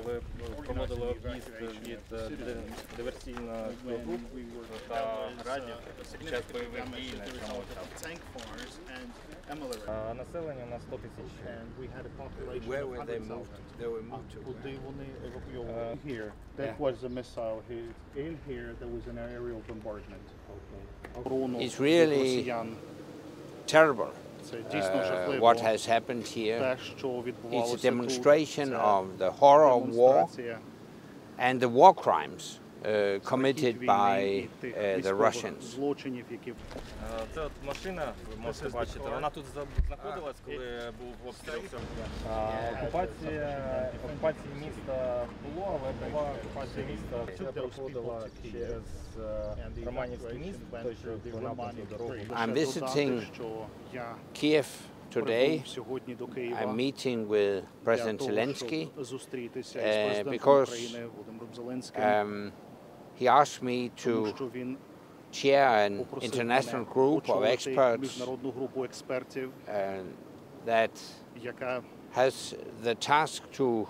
Коли проводили об'їзд від е, ди- диверсійного групу та градів під час бойових дій на цьому участку. А населення у нас 100 тисяч. Where were they moved? They were moved to. Куди вони евакуйовували? Here. That was a missile. He- In here there was an aerial bombardment. Охорону It's від really росіян. Terrible Це дійсно Uh, what has happened here. It's a demonstration of the horror of war and the war crimes uh, committed by uh, the Russians. I'm visiting Kiev today I'm meeting with President Zelenskyy uh, because um, he asked me to chair an international group of experts that has the task to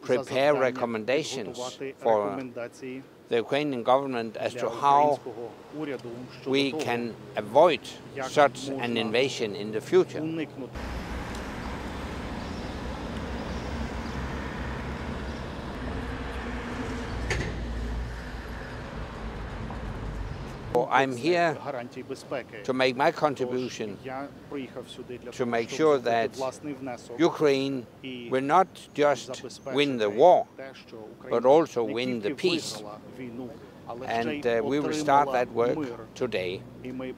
prepare recommendations for the Ukrainian government as to how we can avoid such an invasion in the future. I'm here to make my contribution to make sure that Ukraine will not just win the war, but also win the peace. And uh, we will start that work today.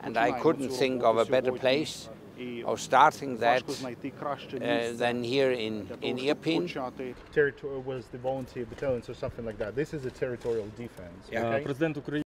And I couldn't think of a better place of starting that uh, than here in, in Irpin. Territory was the volunteer battalions or something like that. This is a territorial defense. Uh,